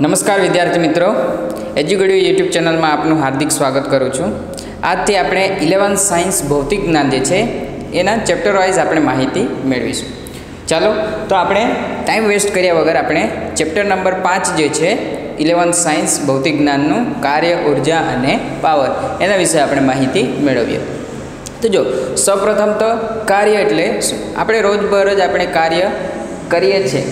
નમસ્કાર વિદ્યાર્થી મિત્રો. એજ્યુકેટિવ યુટ્યુબ ચેનલમાં આપનું હાર્દિક સ્વાગત કરું છું. આજથી આપણે ઇલેવન્થ સાયન્સ ભૌતિક જ્ઞાન જે છે, એના ચેપ્ટર વાઇઝ આપણે માહિતી મેળવીશું. ચાલો, તો આપણે ટાઈમ વેસ્ટ કર્યા વગર આપણે ચેપ્ટર નંબર પાંચ જે છે ઇલેવન્થ સાયન્સ ભૌતિક જ્ઞાનનું કાર્ય, ઊર્જા અને પાવર, એના વિશે આપણે માહિતી મેળવીએ. તો જો, સૌપ્રથમ તો કાર્ય એટલે શું? આપણે રોજબરોજ આપણે કાર્ય કરીએ છીએ.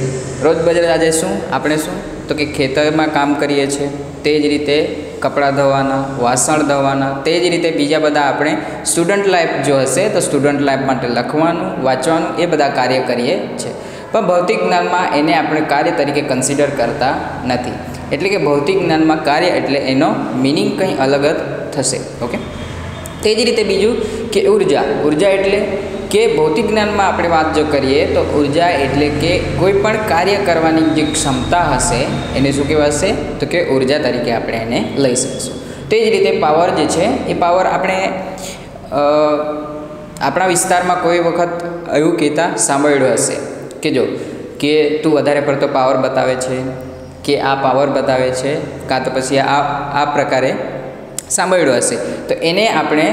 રોજબરોજ આજે શું? આપણે શું? તો કે ખેતરમાં કામ કરીએ છીએ, તે જ રીતે કપડાં ધોવાના, વાસણ ધોવાના, તે જ રીતે બીજા બધા આપણે સ્ટુડન્ટ લાઈફ જો હશે તો સ્ટુડન્ટ લાઈફ માટે લખવાનું, વાંચવાનું, એ બધા કાર્ય કરીએ છીએ. પણ ભૌતિક જ્ઞાનમાં એને આપણે કાર્ય તરીકે કન્સિડર કરતા નથી. એટલે કે ભૌતિક જ્ઞાનમાં કાર્ય એટલે એનો મિનિંગ કંઈ અલગ જ થશે, ઓકે? તે જ રીતે બીજું કે ઊર્જા. ઊર્જા એટલે કે ભૌતિક જ્ઞાનમાં આપણે વાત જો કરીએ તો ઊર્જા એટલે કે કોઈ પણ કાર્ય કરવાની જે ક્ષમતા હશે, એને શું કહેવાશે? તો કે ઊર્જા તરીકે આપણે એને લઈ શકીશું. તે જ રીતે પાવર જે છે, એ પાવર આપણે આપણા વિસ્તારમાં કોઈ વખત એવું કહેતા સાંભળ્યું હશે કે જો, કે તું વધારે પડતો પાવર બતાવે છે, કે આ પાવર બતાવે છે, કાં તો પછી આ આ પ્રકારે સાંભળ્યું હશે. તો એને આપણે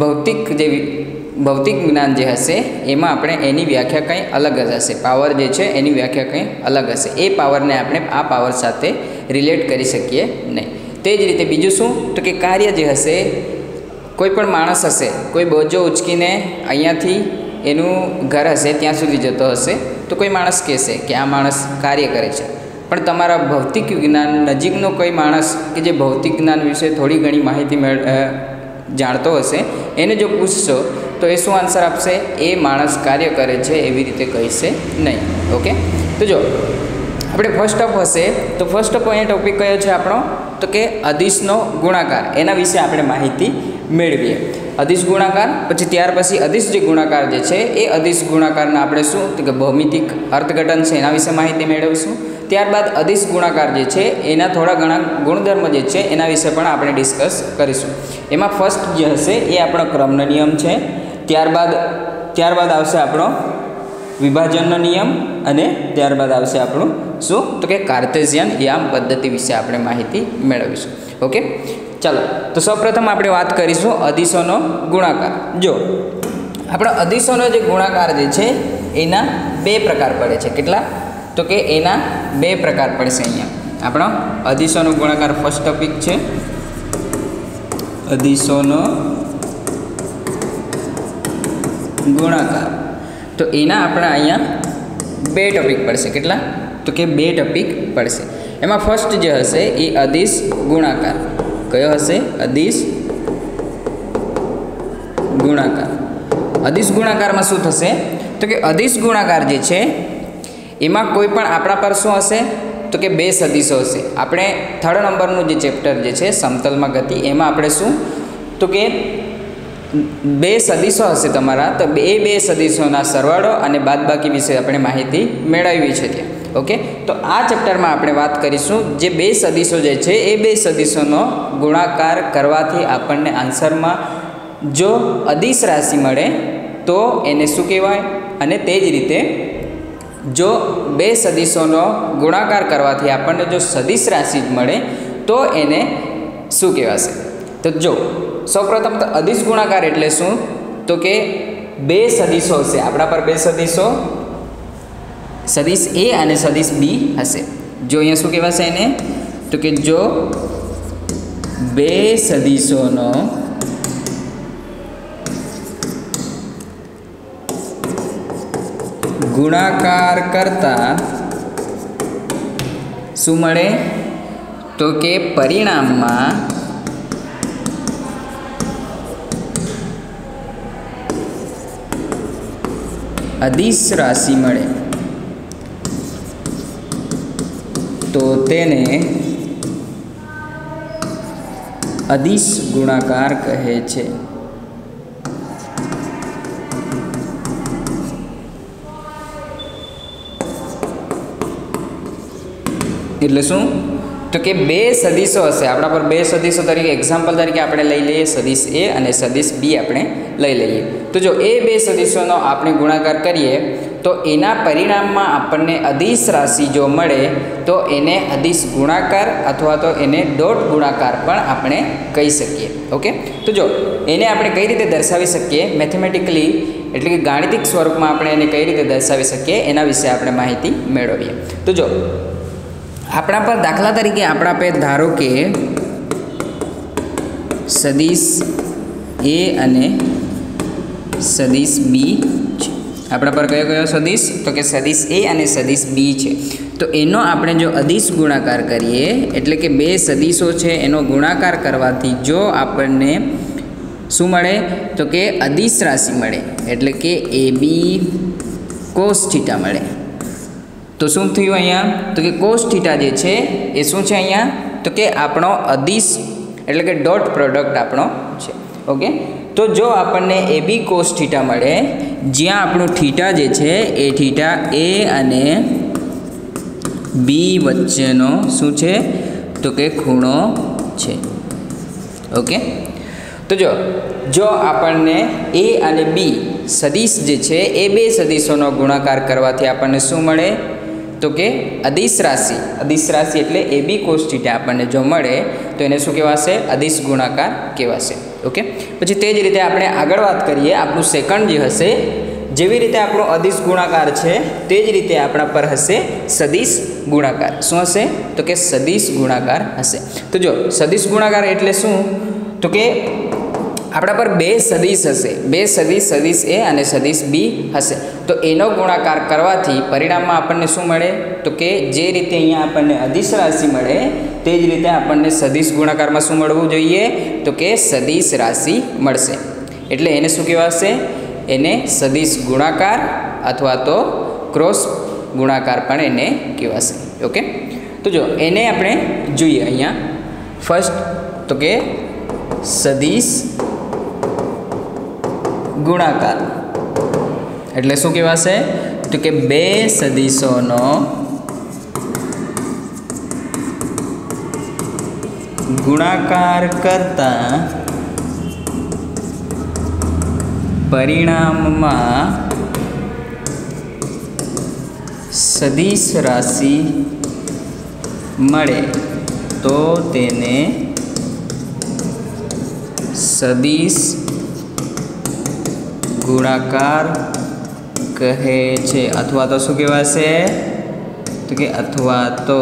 ભૌતિક જેવી ભૌતિક જ્ઞાન જે હશે, એમાં આપણે એની વ્યાખ્યા કંઈ અલગ જ હશે. પાવર જે છે, એની વ્યાખ્યા કંઈ અલગ હશે. એ પાવરને આપણે આ પાવર સાથે રિલેટ કરી શકીએ નહીં. તે જ રીતે બીજું શું? તો કે કાર્ય જે હશે, કોઈ પણ માણસ હશે, કોઈ બોજો ઉચકીને અહીંયાથી એનું ઘર હશે, ત્યાં સુધી જતો હશે, તો કોઈ માણસ કહેશે કે આ માણસ કાર્ય કરે છે. પણ તમારા ભૌતિક જ્ઞાન નજીકનો કોઈ માણસ કે જે ભૌતિક જ્ઞાન વિશે થોડી ઘણી માહિતી મેળ જાણતો હશે, એને જો પૂછશો તો એ શું આન્સર આપશે? એ માણસ કાર્ય કરે છે એવી રીતે કહીશે નહીં. ઓકે તો જો, આપણે ફર્સ્ટ ઓફ હશે. તો ફર્સ્ટ ઓફ અહીંયા ટોપિક કયો છે આપણો? તો કે અધિશનો ગુણાકાર. એના વિશે આપણે માહિતી મેળવીએ. અધિશ ગુણાકાર, પછી ત્યાર પછી અધિશ જે ગુણાકાર જે છે, એ અધિશ ગુણાકારના આપણે શું? કે ભૌમિતિક અર્થઘટન છે, એના વિશે માહિતી મેળવીશું. ત્યારબાદ અધિશ ગુણાકાર જે છે, એના થોડા ઘણા ગુણધર્મ જે છે, એના વિશે પણ આપણે ડિસ્કસ કરીશું. એમાં ફર્સ્ટ જે હશે, એ આપણો ક્રમનો નિયમ છે. ત્યારબાદ ત્યારબાદ આવશે આપણો વિભાજનનો નિયમ અને ત્યારબાદ આવશે આપણું શું? તો કે કાર્તેઝિયન યામ પદ્ધતિ વિશે આપણે માહિતી મેળવીશું. ઓકે ચાલો, તો સૌપ્રથમ આપણે વાત કરીશું અધિશોનો ગુણાકાર. જો, આપણો અધિશોનો જે ગુણાકાર જે છે, એના બે પ્રકાર પડે છે. કેટલા? તો કે એના બે પ્રકાર પડશે અહીંયા. આપણો અધિશોનો ગુણાકાર ફર્સ્ટ ટોપિક છે. અધિશોનો ગુણાકાર. તો એના આપણા અહીંયા બે ટોપિક પડશે. કેટલા? તો કે બે ટોપિક પડશે. એમાં ફર્સ્ટ જે હશે એ અધિશ ગુણાકાર. કયો હશે? અધિશ ગુણાકાર. અધિશ ગુણાકારમાં શું થશે? તો કે અધિશ ગુણાકાર જે છે, એમાં કોઈ પણ આપણા પર શું હશે? તો કે બે સદીશો હશે. આપણે થર્ડ નંબરનું જે ચેપ્ટર જે છે, સમતલમાં ગતિ, એમાં આપણે શું? તો કે બે સદીશો હશે તમારા. તો બે બે સદીશોના સરવાળો અને બાદબાકી વિશે આપણે માહિતી મેળવી છે ત્યાં. ઓકે? તો આ ચેપ્ટરમાં આપણે વાત કરીશું જે બે સદીશો જે છે, એ બે સદીશોનો ગુણાકાર કરવાથી આપણને આન્સરમાં જો અદિશ રાશિ મળે, તો એને શું કહેવાય? અને તે જ રીતે જો બે સદીશોનો ગુણાકાર કરવાથી આપણને જો સદિશ રાશિ જ મળે, તો એને શું કહેવાશે? તો જો સૌપ્રથમ અદિશ ગુણાકાર એટલે શું? તો કે બે સદીશો હશે. આપણા પર બે સદીશો. સદીશ એ અને સદીશ બી હશે. જો અહીંયા શું કહેવાશે એને? તો કે જો બે સદીશોનો ગુણાકાર કરતા શું મળે? તો કે પરિણામમાં અદિશ રાશિ મળે. તો તેને અદિશ ગુણાકાર કહે છે. એટલે શું? તો કે બે સદીશો હશે. આપણા પર બે સદીશો તરીકે એક્ઝામ્પલ તરીકે આપણે લઈ લઈએ, સદીશ એ અને સદીશ બી આપણે લઈ લઈએ. તો જો એ બે સદીશોનો આપણે ગુણાકાર કરીએ, તો એના પરિણામમાં આપણને અદિશ રાશિ જો મળે, તો એને અદિશ ગુણાકાર અથવા તો એને ડોટ ગુણાકાર પણ આપણે કહી શકીએ. ઓકે? તો જો એને આપણે કઈ રીતે દર્શાવી શકીએ? મેથેમેટિકલી એટલે કે ગાણિતિક સ્વરૂપમાં આપણે એને કઈ રીતે દર્શાવી શકીએ? એના વિશે આપણે માહિતી મેળવીએ. તો જો આપણા પર દાખલા તરીકે આપણા પર ધારો કે સદીશ એ અને સદીશ બી છે. આપણા પર કયો કયો સદીશ? તો કે સદીશ એ અને સદીશ બી છે. તો એનો આપણે જો અદિશ ગુણાકાર કરીએ, એટલે કે બે સદીશો છે, એનો ગુણાકાર કરવાથી જો આપણને શું મળે? તો કે અદિશ રાશિ મળે. એટલે કે એ બી કોસ થીટા મળે. તો શું થયું અહીંયા? તો કે કોસ થીટા જે છે એ શું છે અહીંયા? તો કે આપણો અદિશ એટલે કે ડોટ પ્રોડક્ટ આપણો છે. ઓકે તો જો આપણને એ બી કોસ થીટા મળે, જ્યાં આપણું થીટા જે છે એ થીટા એ અને બી વચ્ચેનો શું છે? તો કે ખૂણો છે. ઓકે તો જો જો આપણને એ અને બી સદીશ જે છે એ બે સદીશોનો ગુણાકાર કરવાથી આપણને શું મળે? તો કે અદિશ રાશિ. અદિશ રાશિ એટલે એ બી થીટા આપણને જો મળે, તો એને શું કહેવાશે? અદિશ ગુણાકાર કહેવાશે. ઓકે? પછી તે જ રીતે આપણે આગળ વાત કરીએ, આપણું સેકન્ડ જે હશે, જેવી રીતે આપણો અદિશ ગુણાકાર છે, તે જ રીતે આપણા પર હશે સદિશ ગુણાકાર. શું હશે? તો કે સદિશ ગુણાકાર હશે. તો જો, સદિશ ગુણાકાર એટલે શું? તો કે આપણા પર બે સદીશ હશે. બે સદીશ સદીશ એ અને સદીશ બી હશે. તો એનો ગુણાકાર કરવાથી પરિણામમાં આપણને શું મળે? તો કે જે રીતે અહીંયા આપણને અદિશ રાશિ મળે, તે જ રીતે આપણને સદીશ ગુણાકારમાં શું મળવું જોઈએ? તો કે સદીશ રાશિ મળશે. એટલે એને શું કહેવાશે? એને સદીશ ગુણાકાર અથવા તો ક્રોસ ગુણાકાર પણ એને કહેવાશે. ઓકે? તો જો, એને આપણે જોઈએ અહીંયા. ફર્સ્ટ તો કે સદીશ ગુણાકાર. એટલે શું કહેવાશે? તો કે બે સદીશોનો ગુણાકાર કરતા પરિણામમાં સદીશ રાશિ મળે તો તેને સદીશ ગુણાકાર કહે છે. અથવા તો શું કહેવાશે? તો કે અથવા તો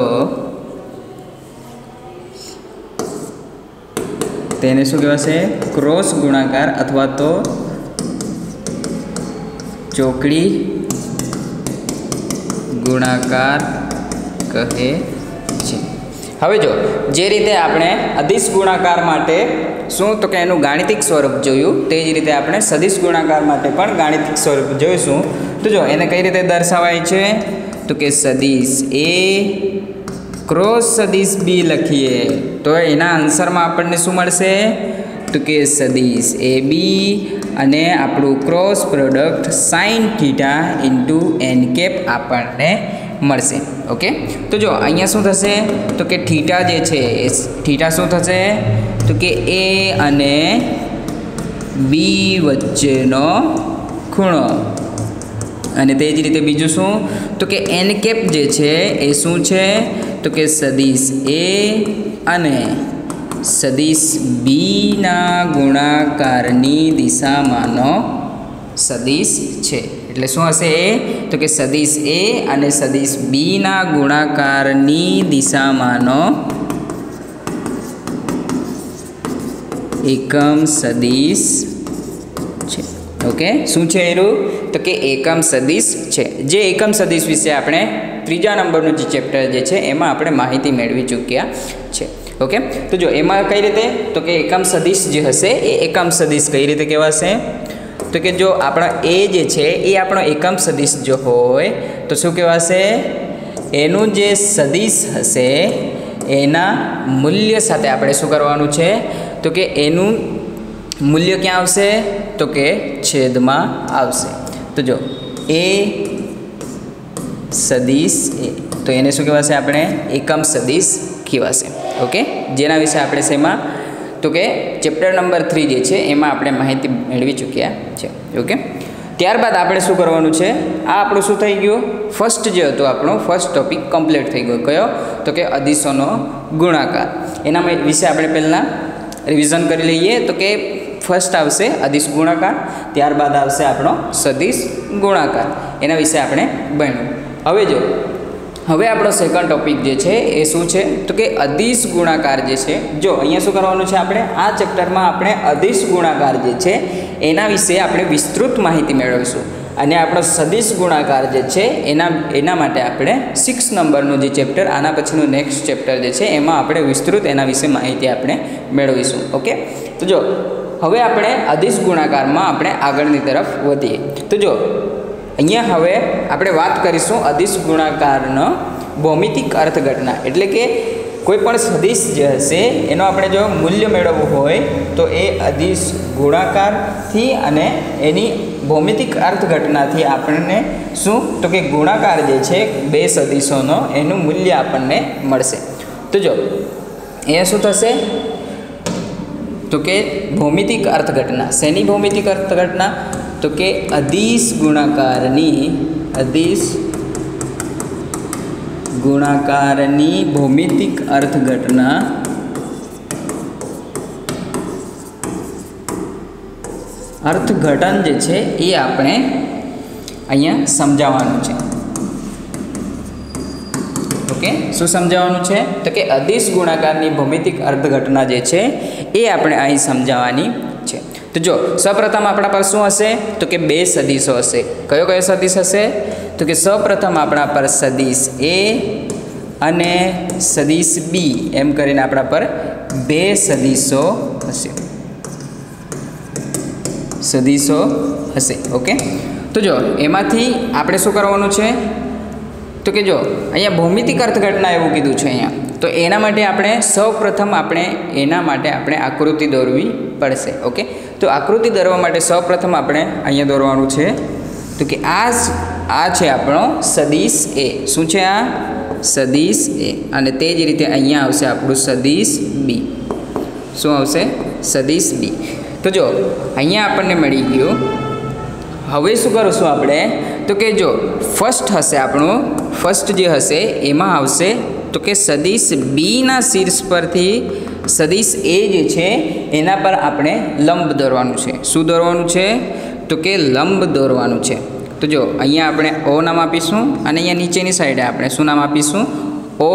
તેને શું કહેવાશે? ક્રોસ ગુણાકાર અથવા તો ચોકડી ગુણાકાર કહે હવે જો, જે રીતે આપણે અધિશ ગુણાકાર માટે શું, તો કે એનું ગાણિતિક સ્વરૂપ જોયું, તે જ રીતે આપણે સદિશ ગુણાકાર માટે પણ ગાણિતિક સ્વરૂપ જોઈશું. તો જો, એને કઈ રીતે દર્શાવાય છે? તો કે સદિશ એ ક્રોસ સદિશ બી લખીએ. તો એના આન્સરમાં આપણને શું મળશે? તો કે સદિશ એ બી અને આપણું cross product sine theta into n cap આપણને મળશે ઓકે તો જો, અહીંયા શું થશે? તો કે થીટા જે છે, એ થીટા શું થશે? તો કે એ અને બી વચ્ચેનો ખૂણો. અને તે જ રીતે બીજું શું? તો કે એન કેપ જે છે, એ શું છે? તો કે સદીશ એ અને સદીશ બીના ગુણાકારની દિશામાંનો સદીશ છે. એટલે શું હશે એ? તો કે સદીશ એ અને સદીશ બીના ગુણાકારની દિશામાંનો એકમ સદીશ છે. ઓકે? શું છે એનું? તો કે એકમ સદીશ છે. જે એકમ સદીશ વિશે આપણે ત્રીજા નંબરનું જે ચેપ્ટર જે છે, એમાં આપણે માહિતી મેળવી ચૂક્યા છે. ઓકે? તો જો એમાં કઈ રીતે? તો કે એકમ સદીશ જે હશે, એ એકમ સદીશ કઈ રીતે કહેવાશે? તો કે જો આપણો એ જે છે, એ આપણો એકમ સદીશ જો હોય, તો શું કહેવાશે? એનું જે સદીશ હશે, એના મૂલ્ય સાથે આપણે શું કરવાનું છે? તો કે એનું મૂલ્ય ક્યાં આવશે? તો કે છેદમાં આવશે. તો જો, એ સદીશ, એ, તો એને શું કહેવાશે આપણે? એકમ સદીશ કહેવાશે. ઓકે? જેના વિશે આપણે શેમાં તો કે ચેપ્ટર નંબર થ્રી જે છે, એમાં આપણે માહિતી મેળવી ચૂક્યા છે. ઓકે ત્યારબાદ આપણે શું કરવાનું છે? આ આપણું શું થઈ ગયું? ફર્સ્ટ જે હતું આપણો ફર્સ્ટ ટોપિક કમ્પ્લીટ થઈ ગયો. કયો? તો કે અદિશોનો ગુણાકાર. એના વિશે આપણે પહેલાં રિવિઝન કરી લઈએ. તો કે ફર્સ્ટ આવશે અદિશ ગુણાકાર, ત્યારબાદ આવશે આપણો સદિશ ગુણાકાર. એના વિશે આપણે ભણ્યું. હવે જો હવે આપણો સેકન્ડ ટોપિક જે છે એ શું છે? તો કે અદિશ ગુણાકાર જે છે, જો અહીંયા શું કરવાનું છે આપણે? આ ચેપ્ટરમાં આપણે અદિશ ગુણાકાર જે છે, એના વિશે આપણે વિસ્તૃત માહિતી મેળવીશું. અને આપણો સદિશ ગુણાકાર જે છે, એના એના માટે આપણે સિક્સ નંબરનું જે ચેપ્ટર આના પછીનું નેક્સ્ટ ચેપ્ટર જે છે, એમાં આપણે વિસ્તૃત એના વિશે માહિતી આપણે મેળવીશું. ઓકે? તો જો, હવે આપણે અદિશ ગુણાકારમાં આપણે આગળની તરફ વધીએ. તો જો અહીંયા હવે આપણે વાત કરીશું અદિશ ગુણાકારનો ભૌમિતિક અર્થઘટના. એટલે કે કોઈ પણ સદિશ જે હશે, એનો આપણે જો મૂલ્ય મેળવવું હોય, તો એ અદિશ ગુણાકારથી અને એની ભૌમિતિક અર્થઘટનાથી આપણને શું? તો કે ગુણાકાર જે છે, બે સદિશોનો, એનું મૂલ્ય આપણને મળશે. તો જો, અહીંયા શું થશે? તો કે ભૌમિતિક અર્થઘટના. શેની ભૌમિતિક અર્થઘટના? તો કે અદિશ ગુણાકારની અદિશ ગુણાકારની ભૌમિતિક અર્થઘટના અર્થઘટન જે છે એ આપણે અહીંયા સમજાવવાનું છે. ઓકે? શું સમજાવવાનું છે? તો કે અદિશ ગુણાકારની ભૌમિતિક અર્થઘટના જે છે એ આપણે અહીં સમજાવવાની તો જો સૌપ્રથમ આપણા પર શું હશે? તો કે બે સદીશો હશે. કયો કયો સદીશ હશે? તો કે સૌપ્રથમ આપણા પર સદીશ એ અને સદીશ બી એમ કરીને આપણા પર બે સદીશો હશે. સદીશો હશે, ઓકે? તો જો એમાંથી આપણે શું કરવાનું છે? તો કે જો, અહીંયા ભૌમિતિક અર્થઘટના એવું કીધું છે અહીંયા. તો એના માટે આપણે સૌ પ્રથમ આપણે એના માટે આપણે આકૃતિ દોરવી પડશે, ઓકે? તો આકૃતિ દોરવા માટે સૌ પ્રથમ આપણે અહીંયા દોરવાનું છે. તો કે આ આ છે આપણો સદીશ એ. શું છે આ? સદીશ એ. અને તે જ રીતે અહીંયા આવશે આપણું સદીશ બી. શું આવશે? સદીશ બી. તો જો, અહીંયા આપણને મળી ગયું. હવે શું કરીશું આપણે? તો કે જો ફર્સ્ટ હશે આપણું ફર્સ્ટ જે હશે, એમાં આવશે તો કે સદીશ બીના શીર્ષ પરથી સદીશ એ જે છે, એના પર આપણે લંબ દોરવાનું છે. શું દોરવાનું છે? તો કે લંબ દોરવાનું છે. તો જો, અહીંયા આપણે ઓ નામ આપીશું અને અહીંયા નીચેની સાઈડે આપણે શું નામ આપીશું? ઓ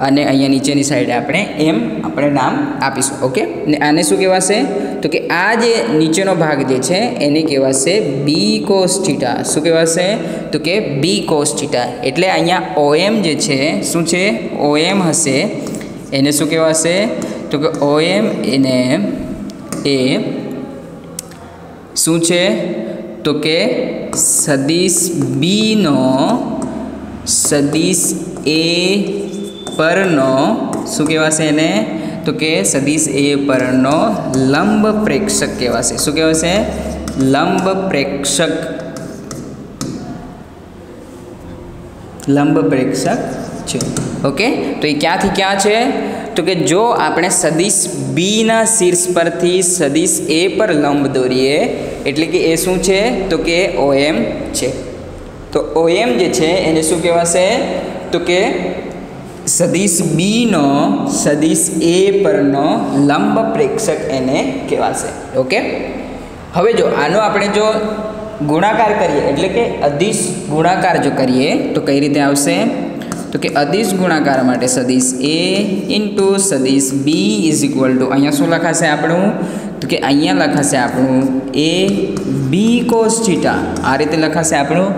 અને અહીંયા નીચેની સાઈડે આપણે એમ આપણે નામ આપીશું. ઓકે? ને આને શું કહેવાશે? તો કે આ જે નીચેનો ભાગ જે છે, એને કહેવાશે બી કોસ શું કહેવાશે? તો કે બી કોસ એટલે અહીંયા ઓએમ જે છે, શું છે? ઓએમ હશે. એને શું કહેવાશે? તો કે ઓએમ એને એ શું છે? તો કે સદીશ બીનો સદીશ એ પરનો, શું કહેવાશે એને? તો કે સદીશ એ પરનો લંબ પ્રેક્ષક કહેવાશે. શું કહેવાશે? લંબ પ્રેક્ષક. લંબ પ્રેક્ષક છે. ઓકે? તો એ ક્યાંથી ક્યાં છે? તો કે જો આપણે સદીશ બીના શીર્ષ પરથી સદીશ એ પર લંબ દોરીએ, એટલે કે એ શું છે? તો કે ઓએમ છે. તો ઓએમ જે છે એને શું કહેવાશે? તો કે સદીશ બીનો સદીશ એ પરનો લંબ પ્રેક્ષક એને કહેવાશે. ઓકે હવે જો, આનો આપણે જો ગુણાકાર કરીએ, એટલે કે અદિશ ગુણાકાર જો કરીએ, તો કઈ રીતે આવશે? તો કે અદિશ ગુણાકાર માટે સદીશ એ ઇન્ટુ સદીશ બી ઇઝ ઇક્વલ ટુ, અહીંયા શું લખાશે આપણું? તો કે અહીંયા લખાશે આપણું એ બી કોસ આ રીતે લખાશે આપણું.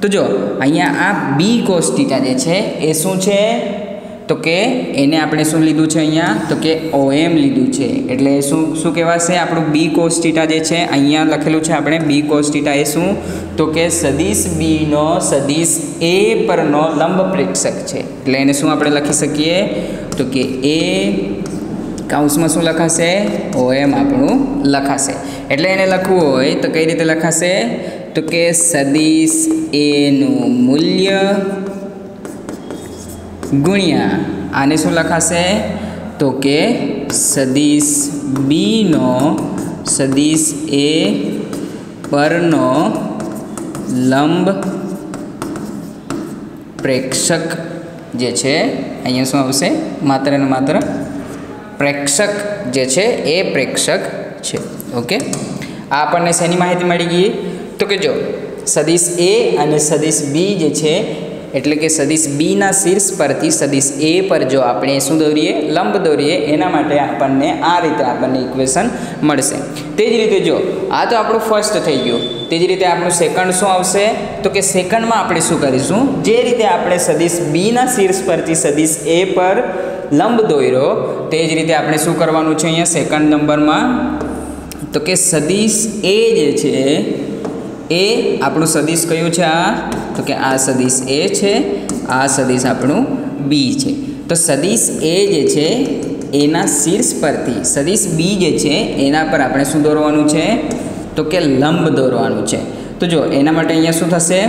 તો જો, અહીંયા આ બી કોસ જે છે, એ શું છે? તો કે એને આપણે શું લીધું છે અહીંયા? તો કે ઓએમ લીધું છે. એટલે શું શું કહેવાશે? આપણું બી કોસ્ટીટા જે છે, અહીંયા લખેલું છે આપણે બી કોસ્ટીટા એ શું? તો કે સદીશ બીનો સદીશ એ પરનો લંબ પ્રેક્ષક છે. એટલે એને શું આપણે લખી શકીએ? તો કે એ કાઉન્સમાં શું લખાશે? ઓએમ આપણું લખાશે. એટલે એને લખવું હોય તો કઈ રીતે લખાશે? તો કે સદીશ એનું મૂલ્ય ગુણ્યા. આને શું લખાશે? તો કે સદીશ બીનો સદીશ એ પરનો લંબ પ્રેક્ષક જે છે, અહીંયા શું આવશે? માત્ર ને માત્ર પ્રેક્ષક જે છે, એ પ્રેક્ષક છે. ઓકે? આ આપણને શેની માહિતી મળી ગઈ? તો કે જો સદીશ એ અને સદીશ બી જે છે એટલે કે સદીશ બીના શીર્ષ પરથી સદીશ એ પર જો આપણે શું દોરીએ? લંબ દોરીએ. એના માટે આપણને આ રીતે આપણને ઇક્વેશન મળશે. તે જ રીતે જો, આ તો આપણું ફર્સ્ટ થઈ ગયું. તે જ રીતે આપણું સેકન્ડ શું આવશે? તો કે સેકન્ડમાં આપણે શું કરીશું? જે રીતે આપણે સદીશ બીના શીર્ષ પરથી સદીશ એ પર લંબ દોર્યો, તે જ રીતે આપણે શું કરવાનું છે અહીંયા સેકન્ડ નંબરમાં તો કે સદીશ એ જે છે એ આપણું સદીશ કયું છે આ? તો કે આ સદીશ એ છે, આ સદીશ આપણું બી છે. તો સદીશ એ જે છે, એના શીર્ષ પરથી, સદીશ બી જે છે, એના પર આપણે શું દોરવાનું છે? તો કે લંબ દોરવાનું છે. તો જો, એના માટે અહીંયા શું થશે?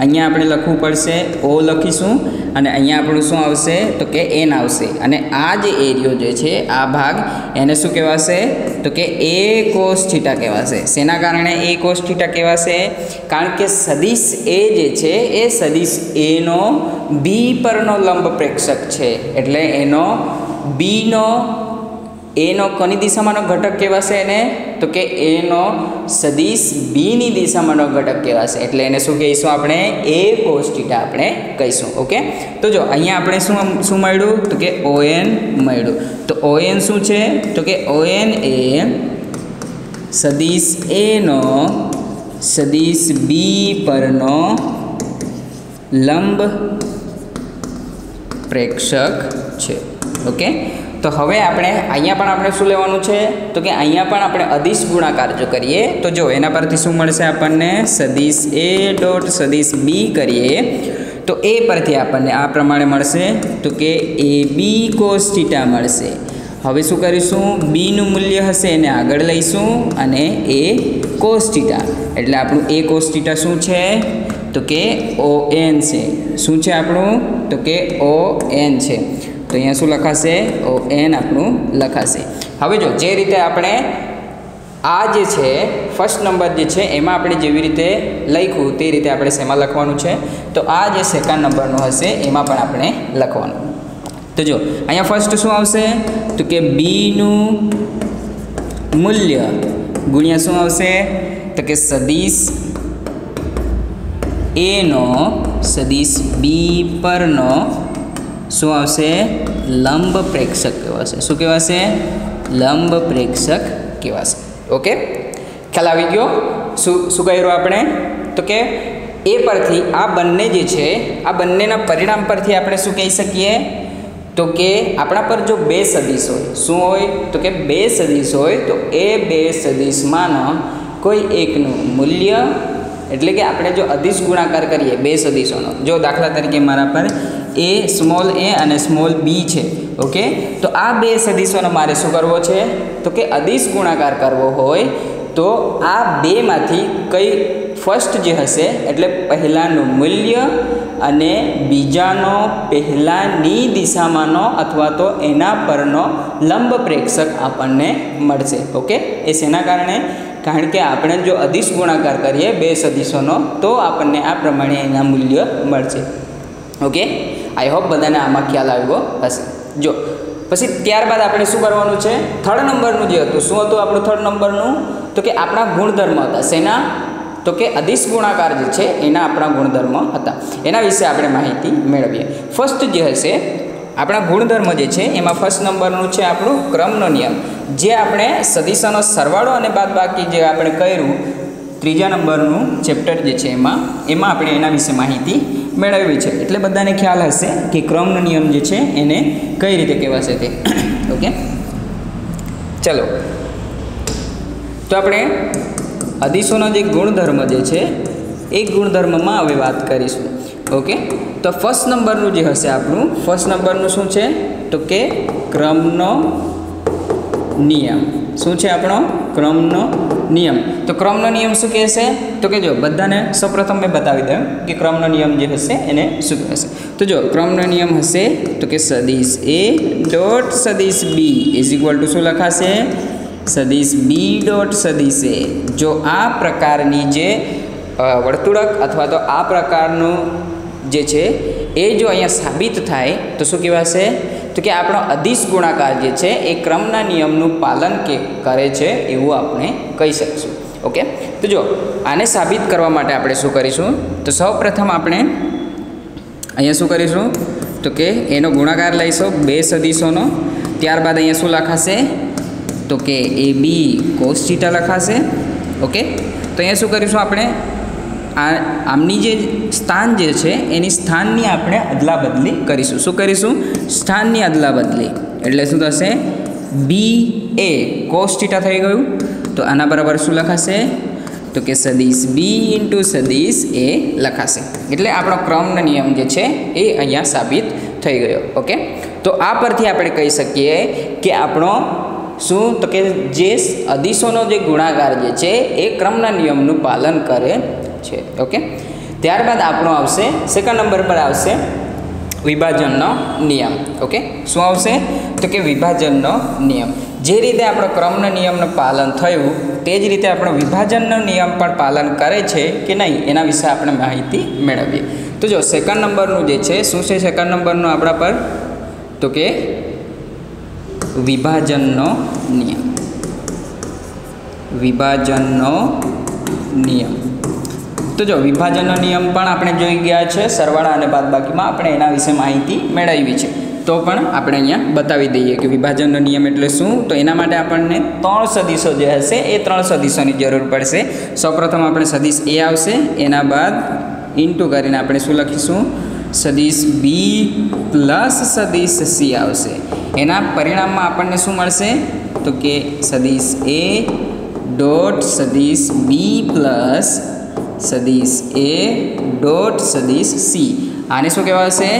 અહીંયા આપણે લખવું પડશે ઓ લખીશું અને અહીંયા આપણું શું આવશે? તો કે એન આવશે. અને આ જે એરિયો જે છે, આ ભાગ, એને શું કહેવાશે? તો કે એ કોસ થીટા કહેવાશે. શેના કારણે એ કોસ થીટા કહેવાશે? કારણ કે સદીશ એ જે છે, એ સદીશ એનો બી પરનો લંબ પ્રેક્ષક છે. એટલે એનો બીનો એનો કોની દિશામાંનો ઘટક કહેવાશે એને? તો કે એનો સદીશ બીની દિશામાંનો ઘટક કહેવાશે. એટલે એને શું કહીશું આપણે? એ કોસ્ટીટા આપણે કહીશું ઓકે તો જો, અહીંયા આપણે શું શું મળ્યું? તો કે ઓએન મળ્યું. તો ઓએન શું છે? તો કે ઓએન એ સદીશ એનો સદીશ બી પરનો લંબ પ્રેક્ષક છે ઓકે તો હવે આપણે અહીંયા પણ આપણે શું લેવાનું છે? તો કે અહીંયા પણ આપણે અદિશ ગુણાકાર જો કરીએ, તો જો એના પરથી શું મળશે આપણને? સદીશ એ ડોટ સદીશ બી કરીએ. તો એ પરથી આપણને આ પ્રમાણે મળશે. તો કે એ બી કોસ ચીટા મળશે. હવે શું કરીશું? બીનું મૂલ્ય હશે, એને આગળ લઈશું અને એ કોસ ચીટા એટલે આપણું એ કોસ ચીટા શું છે? તો કે ઓ એન છે. શું છે આપણું? તો કે ઓ એન છે. તો અહીંયા શું લખાશે? ઓ, એન આપણું લખાશે. હવે જો, જે રીતે આપણે આ જે છે ફર્સ્ટ નંબર જે છે, એમાં આપણે જેવી રીતે લખ્યું તે રીતે આપણે શેમાં લખવાનું છે? તો આ જે સેકન્ડ નંબરનું હશે, એમાં પણ આપણે લખવાનું. તો જો, અહીંયા ફર્સ્ટ શું આવશે? તો કે બીનું મૂલ્ય ગુણ્યા શું આવશે? તો કે સદીશ એનો સદીશ બી પરનો શું આવશે? લંબ પ્રેક્ષક કહેવાશે. શું કહેવાશે? લંબ પ્રેક્ષક કહેવાશે. ઓકે? ખ્યાલ આવી ગયો? શું શું કર્યું આપણે? તો કે એ પરથી આ બંને જે છે, આ બંનેના પરિણામ પરથી આપણે શું કહી શકીએ? તો કે આપણા પર જો બે સદીશ હોય, શું હોય? તો કે બે સદીશ હોય, તો એ બે સદીશમાંનો કોઈ એકનું મૂલ્ય, એટલે કે આપણે જો અધિશ ગુણાકાર કરીએ, બે સદીશોનો, જો દાખલા તરીકે મારા પર એ સ્મોલ એ અને સ્મોલ બી છે ઓકે તો આ બે સદીશોનો મારે શું કરવો છે? તો કે અધિશ ગુણાકાર કરવો હોય, તો આ બેમાંથી કઈ ફર્સ્ટ જે હશે, એટલે પહેલાંનું મૂલ્ય અને બીજાનો પહેલાંની દિશામાંનો અથવા તો એના પરનો લંબ પ્રેક્ષક આપણને મળશે ઓકે એ શેના કારણે? કારણ કે આપણે જો અધિશ ગુણાકાર કરીએ બે સદીશોનો, તો આપણને આ પ્રમાણે એના મૂલ્ય મળશે. ઓકે આઈ હોપ બધાને આમાં ખ્યાલ આવ્યો હશે. જો, પછી ત્યારબાદ આપણે શું કરવાનું છે? થર્ડ નંબરનું જે હતું, શું હતું આપણું થર્ડ નંબરનું? તો કે આપણા ગુણધર્મ હતા. શેના? તો કે અધિશ ગુણાકાર જે છે, એના આપણા ગુણધર્મ હતા. એના વિશે આપણે માહિતી મેળવીએ. ફર્સ્ટ જે હશે, આપણા ગુણધર્મ જે છે, એમાં ફર્સ્ટ નંબરનું છે આપણું ક્રમનો નિયમ. જે આપણે સદીશાનો સરવાળો અને બાદ બાકી જે આપણે કર્યું, ત્રીજા નંબરનું ચેપ્ટર જે છે એમાં એમાં આપણે એના વિશે માહિતી મેળવવી છે. એટલે બધાને ખ્યાલ હશે કે ક્રમનો નિયમ જે છે એને કઈ રીતે કહેવાશે તે. ઓકે? ચલો. તો આપણે અધિશોનો જે ગુણધર્મ જે છે, એ ગુણધર્મમાં હવે વાત કરીશું. ઓકે? તો ફર્સ્ટ નંબરનું જે હશે આપણું ફર્સ્ટ નંબરનું શું છે? તો કે ક્રમનો નિયમ. શું છે આપણો? ક્રમનો નિયમ. તો ક્રમનો નિયમ શું કહેશે તો કે જો, બધાને સૌપ્રથમ મેં બતાવી દઉં કે ક્રમનો નિયમ જે હશે એને શું કહેશે તો જો, ક્રમનો નિયમ હશે, તો કે સદીશ એ ડોટ સદીશ બી ઇઝ ઇક્વલ ટુ શું લખાશે? સદીશ બી ડોટ સદીશ એ જો આ પ્રકારની જે વર્તુળક અથવા તો આ પ્રકારનું જે છે, એ જો અહીંયા સાબિત થાય, તો શું કહેવાશે? તો કે આપણો અધિશ ગુણાકાર જે છે એ ક્રમના નિયમનું પાલન કે કરે છે એવું આપણે કહી શકીશું. ઓકે? તો જો, આને સાબિત કરવા માટે આપણે શું કરીશું? તો સૌપ્રથમ આપણે અહીંયા શું કરીશું? તો કે એનો ગુણાકાર લઈશું બે સદીશોનો. ત્યારબાદ અહીંયા શું લખાશે? તો કે એ બી કોસ્ટીટા લખાશે. ઓકે? તો અહીંયા શું કરીશું આપણે? આ આમની જે સ્થાન જે છે, એની સ્થાનની આપણે અદલા બદલી કરીશું. શું કરીશું? સ્થાનની અદલા બદલી એટલે શું થશે? બી એ કોસ્ટીટા થઈ ગયું. તો આના બરાબર શું લખાશે? તો કે સદીશ બી ઇન્ટુ સદીશ એ લખાશે. એટલે આપણો ક્રમનો નિયમ જે છે, એ અહીંયા સાબિત થઈ ગયો. ઓકે? તો આ પરથી આપણે કહી શકીએ કે આપણો શું? તો કે જે અદિશોનો જે ગુણાકાર જે છે, એ ક્રમના નિયમનું પાલન કરે છે ઓકે ત્યારબાદ આપણો આવશે સેકન્ડ નંબર પર આવશે વિભાજનનો નિયમ ઓકે શું આવશે? તો કે વિભાજનનો નિયમ. જે રીતે આપણો ક્રમના નિયમનું પાલન થયું, તે જ રીતે આપણો વિભાજનનો નિયમ પણ પાલન કરે છે કે નહીં, એના વિશે આપણે માહિતી મેળવીએ. તો જો સેકન્ડ નંબરનું જે છે, શું છે સેકન્ડ નંબરનું આપણા પર? તો કે વિભાજનનો નિયમ. વિભાજનનો નિયમ. તો જો, વિભાજનનો નિયમ પણ આપણે જોઈ ગયા છે. સરવાળા અને બાદબાકીમાં આપણે એના વિશે માહિતી મેળવી છે. તો પણ આપણે અહીંયા બતાવી દઈએ કે વિભાજનનો નિયમ એટલે શું? તો એના માટે આપણને ત્રણ સદીશો જે હશે, એ ત્રણ સદીશોની જરૂર પડશે. સૌપ્રથમ આપણે સદીશ એ આવશે. એના બાદ ઇન્ટુ કરીને આપણે શું લખીશું? સદીશ બી પ્લસ સદીશ સી આવશે. એના પરિણામમાં આપણને શું મળશે? તો કે સદીશ એ ડોટ સદીશ બી પ્લસ સદીશ એ ડોટ સદીશ સી આને શું કહેવાશે?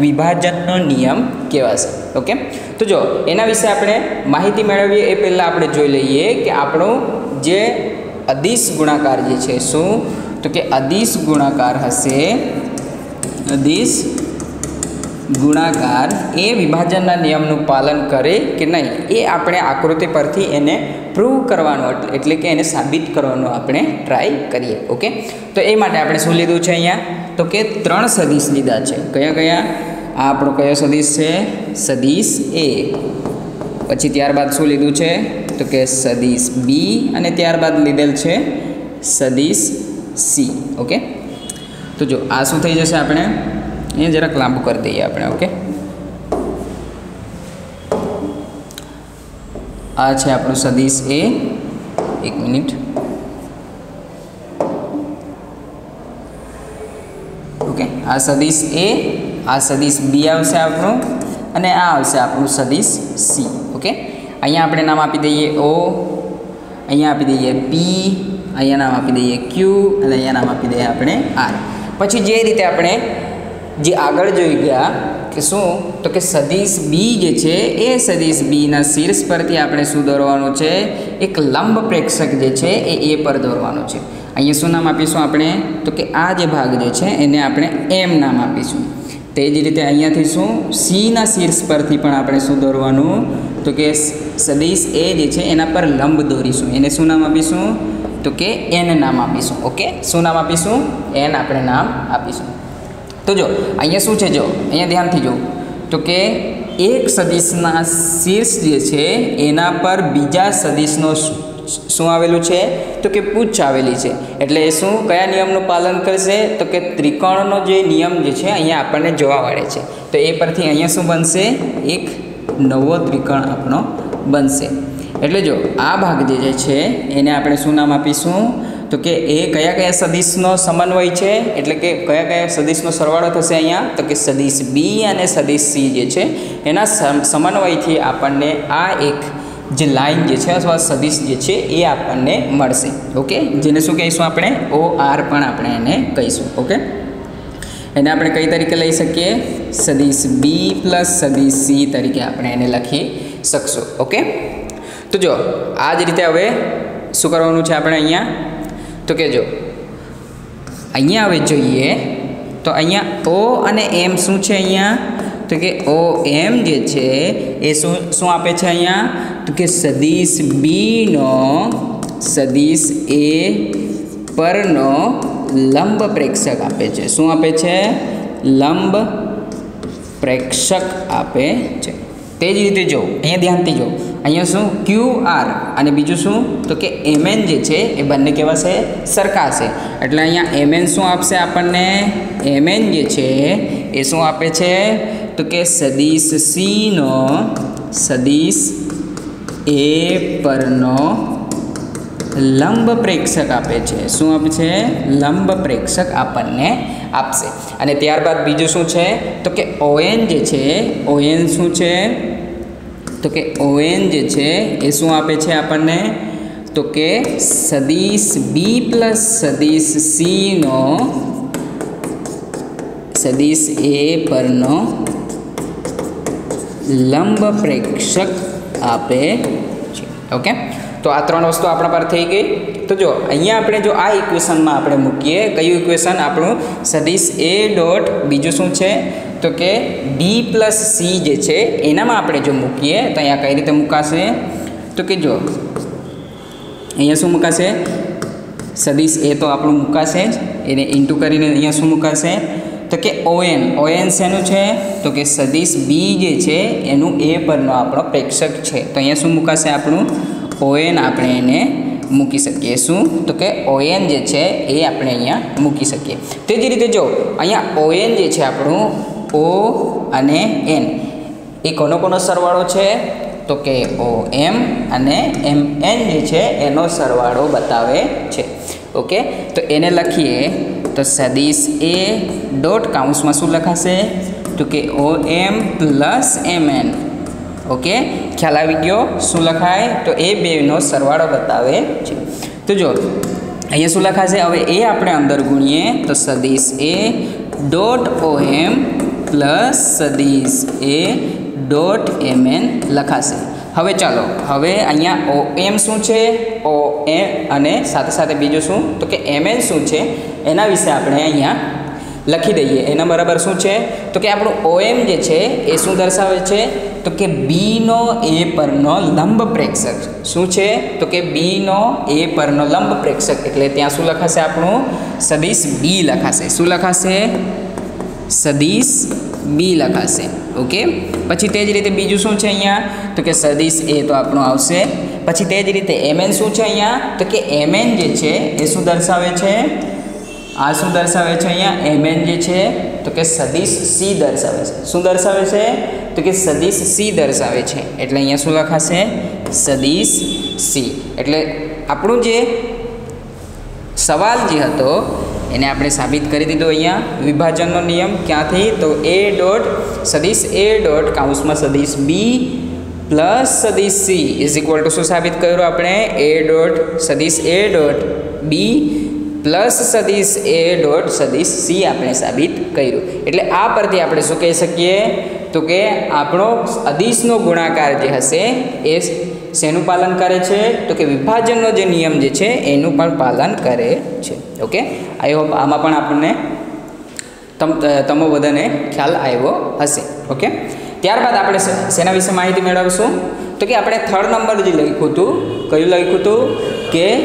વિભાજનનો નિયમ કહેવાશે. ઓકે તો જો, એના વિશે આપણે માહિતી મેળવીએ એ પહેલાં આપણે જોઈ લઈએ કે આપણું જે અદિશ ગુણાકાર જે છે શું? તો કે અદિશ ગુણાકાર હશે, અદિશ ગુણાકાર એ વિભાજનના નિયમનું પાલન કરે કે નહીં? એ આપણે આકૃતિ પરથી એને પ્રૂવ કરવાનું એટલે કે એને સાબિત કરવાનું આપણે ટ્રાય કરીએ ઓકે તો એ માટે આપણે શું લીધું છે અહીંયા? તો કે ત્રણ સદીશ લીધા છે. કયા કયા? આ આપણો કયો સદીશ છે? સદીશ એ. પછી ત્યારબાદ શું લીધું છે? તો કે સદીશ બી અને ત્યારબાદ લીધેલ છે સદીશ સી ઓકે તો જો આ શું થઈ જશે આપણે? એ જરાક લાંબુ કરી દઈએ આપણે ઓકે આ છે આપણું સદીશ એ એક મિનિટ. ઓકે, આ સદીશ એ આ સદીશ બી આવશે આપણું અને આ આવશે આપણું સદીશ સી ઓકે? અહીંયા આપણે નામ આપી દઈએ ઓ અહીંયા આપી દઈએ પી અહીંયા નામ આપી દઈએ ક્યુ અને અહીંયા નામ આપી દઈએ આપણે આર પછી જે રીતે આપણે જે આગળ જોઈ ગયા કે શું? તો કે સદીશ બી જે છે, એ સદીશ બીના શીર્ષ પરથી આપણે શું દોરવાનું છે? એક લંબ પ્રેક્ષક જે છે, એ એ પર દોરવાનું છે. અહીંયા શું નામ આપીશું આપણે? તો કે આ જે ભાગ જે છે, એને આપણે એમ નામ આપીશું. તે જ રીતે અહીંયાથી શું? સીના શીર્ષ પરથી પણ આપણે શું દોરવાનું? તો કે સદીશ એ જે છે, એના પર લંબ દોરીશું. એને શું નામ આપીશું? તો કે એન નામ આપીશું. ઓકે શું નામ આપીશું? એન આપણે નામ આપીશું. તો જો, અહીંયા શું છે જો? અહીંયા ધ્યાનથી જો. તો કે એક સદીશના શીર્ષ જે છે, એના પર બીજા સદીશનો શું આવેલું છે? તો કે પૂછ આવેલી છે. એટલે એ શું, કયા નિયમનું પાલન કરશે? તો કે ત્રિકોણનો જે નિયમ જે છે, અહીંયા આપણને જોવા મળે છે. તો એ પરથી અહીંયા શું બનશે? એક નવો ત્રિકોણ આપણો બનશે. એટલે જો, આ ભાગ જે છે, એને આપણે શું નામ આપીશું? તો કે એ કયા કયા સદીશનો સમન્વય છે? એટલે કે કયા કયા સદીશનો સરવાળો થશે અહીંયા? તો કે સદીશ બી અને સદીશ સી જે છે, એના સમન્વયથી આપણને આ એક જે લાઈન જે છે અથવા સદીશ જે છે, એ આપણને મળશે. ઓકે? જેને શું કહીશું આપણે? ઓ આર પણ આપણે એને કહીશું. ઓકે? એને આપણે કઈ તરીકે લઈ શકીએ? સદીશ બી પ્લસ સદીશ સી તરીકે આપણે એને લખી શકશું. ઓકે? તો જો, આ જ રીતે હવે શું કરવાનું છે આપણે અહીંયા? તો કે જો અહીંયા હવે જોઈએ, તો અહીંયા ઓ અને એમ શું છે અહીંયા? તો કે ઓ એમ જે છે, એ શું શું આપે છે અહીંયા? તો કે સદીશ બીનો, સદીશ એ પરનો લંબ પ્રેક્ષક આપે છે. શું આપે છે? લંબ પ્રેક્ષક આપે છે. તે જ રીતે જો, અહીંયા ધ્યાનથી જો. અહીંયા શું? Q R. અને બીજું શું? તો કે એમએન જે છે, એ બંને કેવા છે? સરખા છે. એટલે અહીંયા એમએન શું આપશે આપણને? એમએન જે છે, એ શું આપે છે? તો કે સદીશ સીનો, સદીશ એ પરનો લંબ પ્રેક્ષક આપે છે. શું આપે છે? લંબ પ્રેક્ષક આપણને આપશે. અને ત્યારબાદ બીજું શું છે? તો કે ઓએન જે છે, ઓએન શું છે? તો કે ઓએન જે છે એ શું આપે છે આપણને? તો કે સદીશ બી પ્લસ સદીશ સીનો સદીશ એ પરનો લંબ પ્રેક્ષક આપે છે. ઓકે? તો આ ત્રણ વસ્તુ આપણા પર થઈ ગઈ. તો જો, અહીંયા આપણે જો આ ઇક્વેશનમાં આપણે મૂકીએ, કયું ઇક્વેશન આપણું સદીશ એ ડોટ બીજું શું છે? તો કે બી પ્લસ સી જે છે, એનામાં આપણે જો મૂકીએ, તો અહીંયા કઈ રીતે મુકાશે? તો કે જો, અહીંયા શું મુકાશે? સદીશ એ તો આપણું મુકાશે જ. એને ઇન્ટુ કરીને અહીંયા શું મુકાશે? તો કે ઓએન ઓએન શેનું છે? તો કે સદીશ બી જે છે, એનું એ પરનો આપણો પ્રેક્ષક છે. તો અહીંયા શું મુકાશે આપણું? ઓએન આપણે એને મૂકી શકીએ. શું? તો કે ઓએન જે છે, એ આપણે અહીંયા મૂકી શકીએ. તે જ રીતે જો, અહીંયા ઓએન જે છે આપણું ઓ અને એન એ કોનો કોનો સરવાળો છે? તો કે ઓ એમ અને એમ એન જે છે, એનો સરવાળો બતાવે છે. ઓકે તો એને લખીએ તો સદીશ એ ડોટ કાઉન્સમાં શું લખાશે? તો કે O M plus M N okay ખ્યાલ આવી ગયો? શું લખાય? તો એ બેનો સરવાળો બતાવે છે. તો જો, અહીંયા શું લખાશે? હવે એ આપણે અંદર ગુણીએ તો સદીશ A dot O M plus સદીશ એ ડોટ એમ એન લખાશે. હવે ચાલો, હવે અહીંયા ઓ એમ શું છે? ઓ એમ અને સાથે સાથે બીજું શું? તો કે એમ એન શું છે? એના વિશે આપણે અહીંયા લખી દઈએ. એના બરાબર શું છે? તો કે આપણું ઓએમ જે છે, એ શું દર્શાવે છે? તો કે બીનો એ પરનો લંબ પ્રેક્ષક. શું છે? તો કે બીનો એ પરનો લંબ પ્રેક્ષક. એટલે ત્યાં શું લખાશે આપણું? સદીશ બી લખાશે. શું લખાશે? સદીશ બી લખાશે ઓકે પછી તે જ રીતે બીજું શું છે અહીંયા? તો કે સદીશ એ તો આપણો આવશે. પછી તે જ રીતે એમએન શું છે અહીંયા? તો કે એમએન જે છે, એ શું દર્શાવે છે? આ શું દર્શાવે છે અહીંયા? એમએન જે છે, તો કે સદીશ સી દર્શાવે છે. શું દર્શાવે છે? તો કે સદીશ સી દર્શાવે છે. એટલે અહીંયા શું લખાશે? સદીશ સી. એટલે આપણું જે સવાલ જે હતો એને આપણે સાબિત કરી દીધું અહીંયા. વિભાજનનો નિયમ ક્યાંથી? તો એ ડોટ સદીશ એ ડોટ કાઉન્સમાં સદીશ બી પ્લસ સદીશ સી ઇઝ ઇક્વલ ટુ શું સાબિત કર્યું આપણે? એ ડોટ સદીશ એ ડોટ બી પ્લસ સદીશ એ ડોટ સદીશ સી આપણે સાબિત કર્યું. એટલે આ પરથી આપણે શું કહી શકીએ? તો કે આપણો અદીશનો ગુણાકાર જે હશે એ શેનું પાલન કરે છે? તો કે વિભાજનનો જે નિયમ જે છે, એનું પણ પાલન કરે છે. ઓકે? આઈ હોપ આમાં પણ આપણને તમ તમો બધાને ખ્યાલ આવ્યો હશે. ઓકે? ત્યારબાદ આપણે શેના વિશે માહિતી મેળવીશું. તો કે આપણે થર્ડ નંબર જે લખ્યું હતું, કયું લખ્યું હતું? કે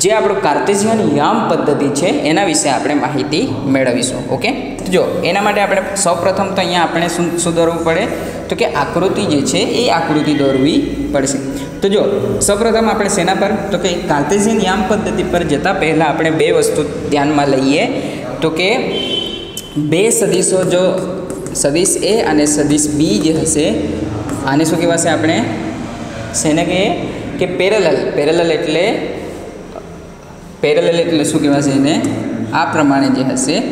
જે આપણું કાર્ટેશિયન યામ પદ્ધતિ છે, એના વિશે આપણે માહિતી મેળવીશું, ઓકે? જો, એના માટે આપણે સૌપ્રથમ તો અહીંયા આપણે શું શું પડે? તો કે આકૃતિ જે છે, એ આકૃતિ દોરવી પડશે. તો જો, સૌપ્રથમ આપણે શેના પર? તો કે કાર્ટેશિયન યામ પદ્ધતિ પર જતાં પહેલાં આપણે બે વસ્તુ ધ્યાનમાં લઈએ. તો કે બે સદીશો જો સદીશ એ અને સદીશ બી જે હશે, આને શું કહેવાશે આપણે? શેને કહીએ? કે પેરેલલ પેરેલલ એટલે પેરેલલ એટલે શું કહેવાશે એને? આ પ્રમાણે જે હશે,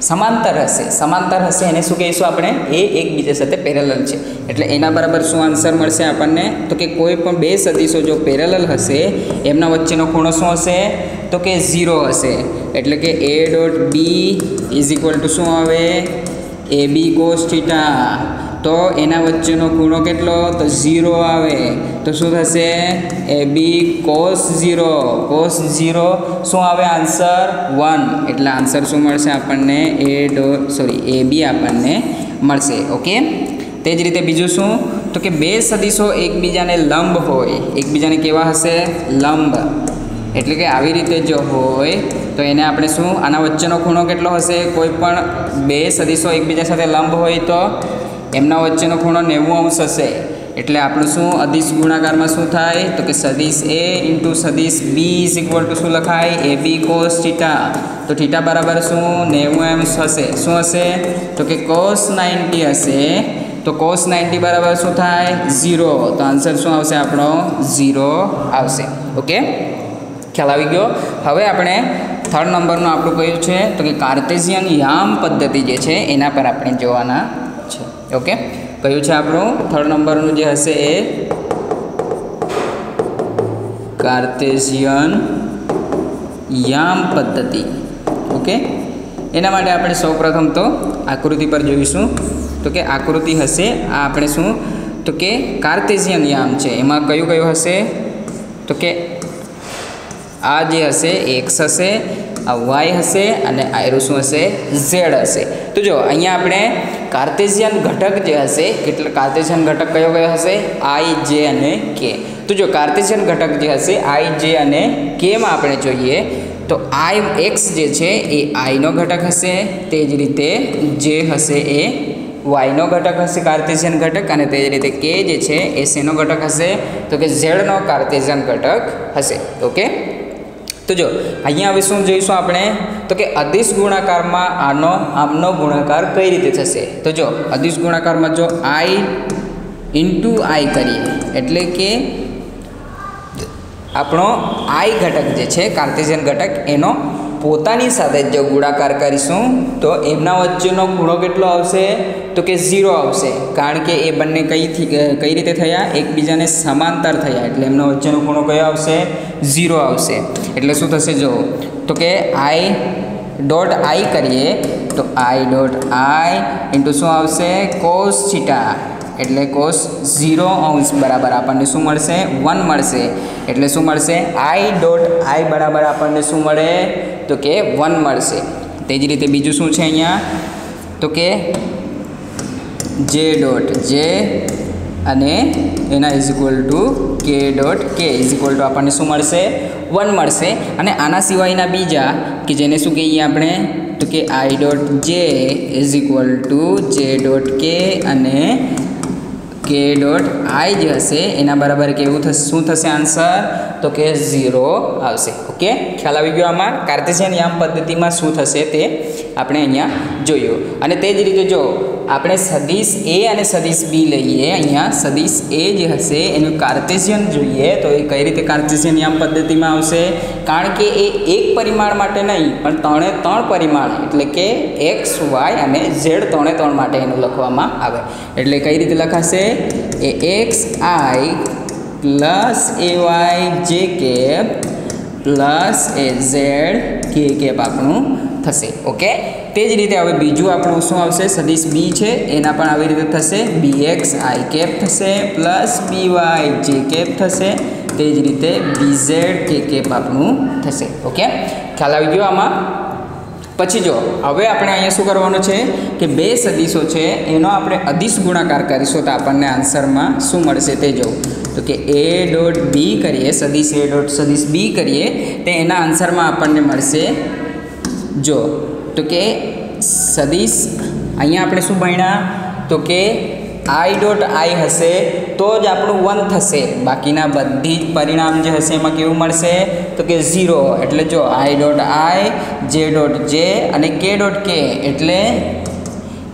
સમાંતર હશે. સમાંતર હશે એને શું કહીશું આપણે? એ એકબીજા સાથે પેરેલલ છે. એટલે એના બરાબર શું આન્સર મળશે આપણને? તો કે કોઈ પણ બે સદીશો જો પેરેલલ હશે, એમના વચ્ચેનો ખૂણો શું હશે? તો કે ઝીરો હશે. એટલે કે A dot B is equal to શું આવે? A B cos theta. તો એના વચ્ચેનો ખૂણો કેટલો? તો ઝીરો આવે. તો શું થશે? A B cos zero. Cos zero. શું આવે? Answer one. એટલે આન્સર શું મળશે આપણને? એ ડો, સોરી, એ બી આપણને મળશે. ઓકે? તે જ રીતે બીજું શું? તો કે બે સદીશો એકબીજાને લંબ હોય. એકબીજાને કેવા હશે? લંબ. એટલે કે આવી રીતે જો હોય, તો એને આપણે શું? આના વચ્ચેનો ખૂણો કેટલો હશે? કોઈ પણ બે સદીશો એકબીજા સાથે લંબ હોય તો એમના વચ્ચેનો ખૂણો નેવું અંશ હશે. એટલે આપણું શું? અદિશ ગુણાકારમાં શું થાય? તો કે સદીશ એ ઇન્ટુ સદીશ બી ઇઝ ઇક્વલ ટુ શું લખાય? એ બી કોસ થીટા તો થીટા બરાબર શું? નેવું એમ હશે. શું હશે? તો કે કોસ નાઇન્ટી હશે. તો કોસ નાઇન્ટી બરાબર શું થાય? ઝીરો તો આન્સર શું આવશે આપણો? ઝીરો આવશે. ઓકે ખ્યાલ આવી ગયો? હવે આપણે થર્ડ નંબરનું આપણું કયું છે. તો કે કાર્ટેશિયન યામ પદ્ધતિ જે છે, એના પર આપણે જોવાના ઓકે? કયું છે આપણું? થર્ડ નંબરનું જે હશે એ? કાર્ટેશિયન યામ પદ્ધતિ. ઓકે? એના માટે આપણે સૌપ્રથમ તો આકૃતિ પર જોઈશું. તો કે આકૃતિ હશે, આ આપણે શું? તો કે કાર્ટેશિયન યામ છે. એમાં કયું કયું હશે? તો કે આ જે હશે એક્સ હશે, આ વાય હશે, અને આયરો શું હશે? ઝેડ હશે. તો જો, અહીંયા આપણે કાર્ટેશિયન ઘટક જે હશે એટલે કાર્ટેશિયન ઘટક કયો કયો હશે? આઈ જે અને કે તો જો કાર્ટેશિયન ઘટક જે હશે આઈ જે અને કેમાં આપણે જોઈએ, તો આઈ એક્સ જે છે, એ આઈનો ઘટક હશે, તે જ રીતે જે હશે, એ વાયનો ઘટક હશે કાર્ટેશિયન ઘટક, અને તે જ રીતે કે જે છે, એ શેનો ઘટક હશે. તો કે ઝેડનો કાર્ટેશિયન ઘટક હશે, ઓકે? તો જો, અહીંયા હવે શું જોઈશું આપણે? તો કે અદિશ ગુણાકારમાં આનો, આમનો ગુણાકાર કઈ રીતે થશે? તો જો, અદિશ ગુણાકારમાં જો આઈ ઇન્ટુ આઈ કરીએ, એટલે કે આપણો આઈ ઘટક જે છે કાર્ટેશિયન ઘટક, એનો પોતાની સાથે જો ગુણાકાર કરીશું, તો એમના વચ્ચેનો ખૂણો કેટલો આવશે? તો કે ઝીરો આવશે. કારણ કે એ બંને કઈથી કઈ રીતે થયા? એકબીજાને સમાંતર થયા. એટલે એમના વચ્ચેનો ખૂણો કયો આવશે? ઝીરો આવશે. એટલે શું થશે જો તો કે આઈ ડોટ આઈ કરીએ, તો આઈ ડોટ આઈ ઇન્ટુ શું આવશે? કોસ થીટા એટલે કોસ ઝીરો અંશ બરાબર આપણને શું મળશે? વન મળશે. એટલે શું મળશે? આઈ ડોટ આઈ બરાબર આપણને શું મળે? તો કે વન મળશે. તે જ રીતે બીજું શું છે અહીંયા? તો કે જે ડોટ જે અને એના is equal to K dot K is equal to આપણને શું મળશે? વન મળશે. અને આના સિવાયના બીજા કે જેને શું કહીએ આપણે? તો કે I dot J is equal to J dot K અને કે ડોટ આઈ જે હશે, એના બરાબર કેવું થશે, શું થશે આન્સર તો કે ઝીરો આવશે ઓકે ખ્યાલ આવી ગયો આમાં? કાર્ટેશિયન યામ પદ્ધતિમાં શું થશે તે આપણે અહીંયા જોયું. અને તે જ રીતે જો આપણે સદીશ એ અને સદીશ બી લઈએ. અહીંયા સદીશ એ જે હશે. એનું કાર્ટેશિયન જોઈએ તો એ કઈ રીતે કાર્ટેશિયન યામ પદ્ધતિમાં આવશે? કારણ કે એ એક પરિમાણ માટે નહીં, પણ ત્રણે ત્રણ પરિમાણ, એટલે કે એક્સ વાય અને ઝેડ ત્રણે ત્રણ માટે એનું લખવામાં આવે. એટલે કઈ રીતે લખાશે? A X I plus A Y J cap plus A Z K cap આપણું થશે, ઓકે? તે જ રીતે હવે બીજું આપણું શું આવશે? સદીશ બી છે, એના પણ આવી રીતે થશે. બી એક્સ, આઈ કેપ થશે, plus B Y, J cap થશે, તે જ રીતે બી ઝેડ કે કેપ આપણું થશે, ઓકે? ખ્યાલ આવી ગયો આમાં? પછી જો, હવે આપણે અહીંયા શું કરવાનું છે કે બે સદીશો છે, એનો આપણે અદિશ ગુણાકાર કરીશું તો આપણને આન્સરમાં શું મળશે તે જોવું. તો કે એ ડોટ બી કરીએ, સદીશ એ ડોટ સદીશ બી કરીએ, તો એના આન્સરમાં આપણને મળશે જો. તો કે સદીશ, અહીંયા આપણે શું ભણ્યા? તો કે આઈ ડોટ આઈ હશે, તો જ આપણું વન થશે. બાકીના બધી જ પરિણામ જે હશે એમાં કેવું મળશે? તો કે ઝીરો એટલે જો આઈ ડોટ આઈ જે ડોટ જે અને કે ડોટ કે એટલે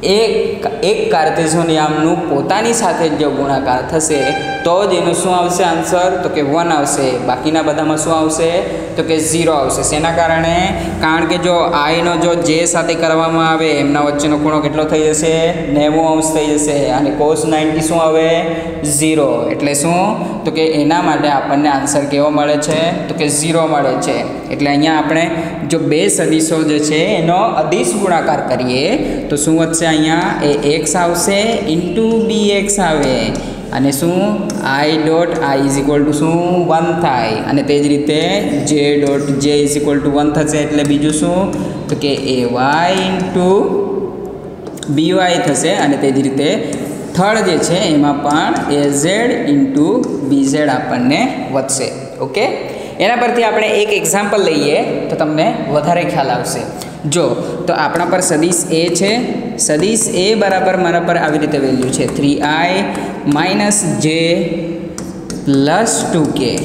એક એક કાર્તેઝોનિયામનું પોતાની સાથે જ જો ગુણાકાર થશે તો જ એનું શું આવશે આન્સર? તો કે વન આવશે. બાકીના બધામાં શું આવશે? તો કે ઝીરો આવશે. શેના કારણે? કારણ કે જો આઈનો જો જે સાથે કરવામાં આવે, એમના વચ્ચેનો ખૂણો કેટલો થઈ જશે? નેવું અંશ થઈ જશે. અને કોસ નાઇન્ટી શું આવે? ઝીરો. એટલે શું? તો કે એના માટે આપણને આન્સર કેવો મળે છે? તો કે ઝીરો મળે છે. એટલે અહીંયા આપણે જો બે સદીશો જે છે, એનો અદિશ ગુણાકાર કરીએ, તો શું વધશે અહીંયા? એ એક્સ આવશે ઇન્ટુ બી એક્સ આવે. અને શું? I dot I is equal to શું? વન થાય. અને તે જ રીતે જે dot J is equal two one થશે એટલે બીજું શું? તો કે A Y into B Y થશે અને તે જ રીતે થર્ડ જે છે એમાં પણ A Z into B Z આપણને વધશે. ઓકે એના પરથી આપણે એક એક્ઝામ્પલ લઈએ તો તમને વધારે ખ્યાલ આવશે. જો, તો આપણા પર સદીશ એ છે. સદીશ એ બરાબર મારા પર આવી રીતે વેલ્યુ છે. Three I minus J plus two K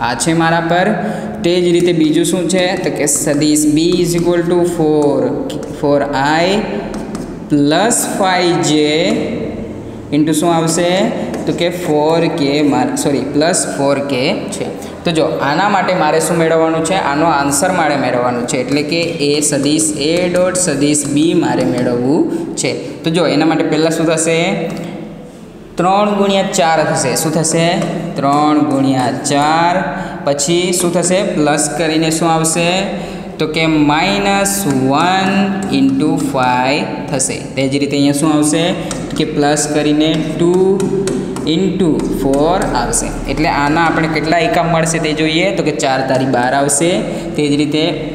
આ છે મારા પર. તે જ રીતે બીજું શું છે? તો કે સદીશ B is equal to four four I plus five J into શું આવશે? તો કે ફોર કે માર સોરી પ્લસ ફોર કે છે. તો જો, આના માટે મારે શું મેળવવાનું છે? આનો આન્સર મારે મેળવવાનું છે. એટલે કે એ સદીશ એ ડોટ સદીશ બી મારે મેળવવું છે. તો જો, એના માટે પહેલાં શું થશે? ત્રણ ગુણ્યા ચાર થશે. શું થશે? ત્રણ ગુણ્યા ચાર. પછી શું થશે? પ્લસ કરીને શું આવશે? તો કે માઇનસ વન ઇન્ટુ ફાઈવ થશે. તે જ રીતે અહીંયા શું આવશે? કે પ્લસ કરીને ટુ ઇન્ટુ ફોર આવશે. એટલે આના આપણે કેટલા એકમ મળશે તે જોઈએ. તો કે ચાર તારી બાર આવશે. તે જ રીતે